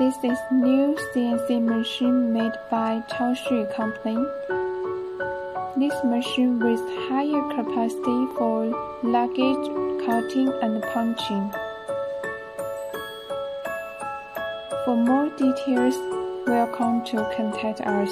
This is new CNC machine made by Chaoxu Company. This machine with higher capacity for luggage cutting and punching. For more details, welcome to contact us.